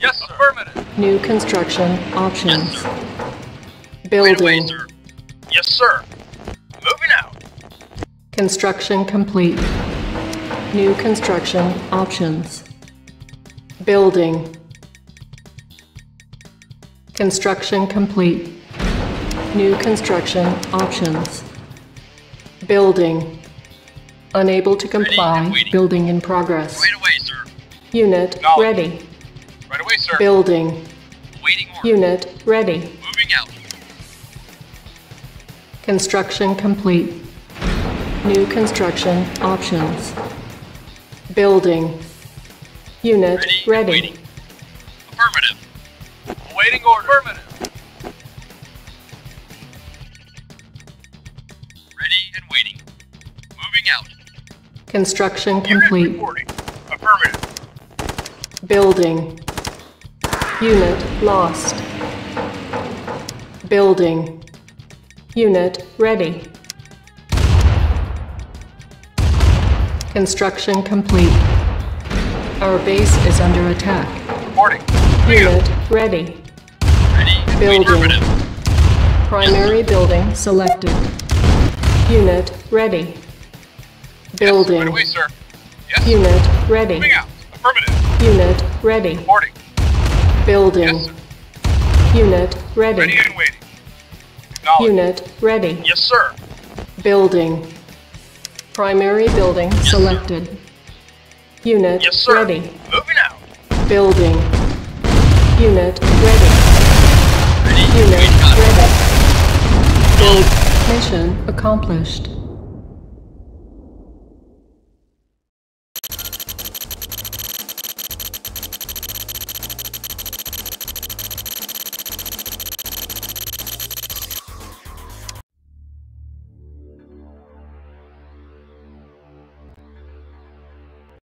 Yes, sir. Affirmative. New construction options. Yes, sir. Right Building. away, sir. Yes, sir. Moving out. Construction complete. New construction options. Building. Construction complete. New construction options. Building. Unable to comply. Building in progress. Right away, sir. Unit ready. Right away, sir. Building. Waiting order. Unit ready. Moving out. Construction complete. New construction options. Building. Unit Ready. ready. Waiting. Affirmative. Awaiting order. Affirmative. Ready and waiting. Moving out. Construction Unit complete. reporting. Affirmative. Building. Unit lost. Building. Unit ready. Construction complete. Our base is under attack. Reporting. Unit ready. Ready. Building. Primary building selected. Unit ready. Yes, right Building. away, sir. Yes. Unit ready. Moving out. Affirmative. Unit ready. Reporting. Building. Yes. Unit Ready ready. and waiting. Unit ready. Yes, sir. Building. Primary building selected. Unit Yes, sir. ready. Moving out. Building. Unit ready. Ready Unit ready. Build. Mission accomplished.